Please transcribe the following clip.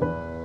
Bye.